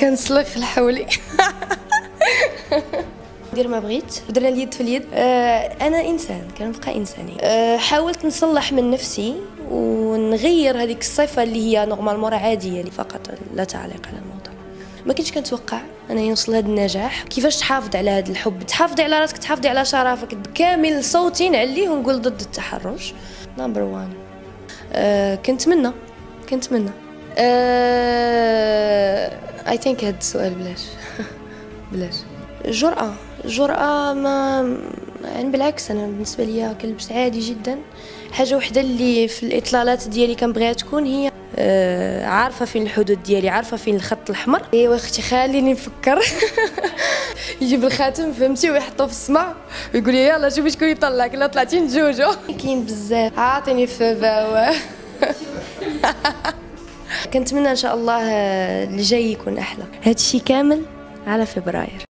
كنسلخ لحولي. ندير ما بغيت. درنا اليد في اليد. آه أنا إنسان كنبقى انساني آه حاولت نصلح من نفسي ونغير هذيك الصفة اللي هي normalement عادية لي فقط لا تعليق على الموضوع. ما كنتش كنتوقع أنا يوصل هذا النجاح. كيفاش تحافظ على هذا الحب؟ تحافظي على راسك تحافظي على شرفك بكامل صوتي نعليه ونقول ضد التحرش. number one آه كنتمنى كنتمنى. اي ثينك هذا السؤال بلاش. بلاش. جرأة. جرأة ما يعني بالعكس أنا بالنسبة ليا كنلبس عادي جدا. حاجة وحدة اللي في الإطلالات ديالي كنبغيها تكون هي آه عارفة فين الحدود ديالي عارفة فين الخط الأحمر. ايوا أختي خليني نفكر. يجيب الخاتم فهمتي؟ ويحطه في السماء. ويقول لي يلا شوفي شكون يطلعك. لا طلعتي نجوجو. كاين بزاف. عاطيني في كنتمنى إن شاء الله اللي جاي يكون أحلى. هادشي كامل على فبراير.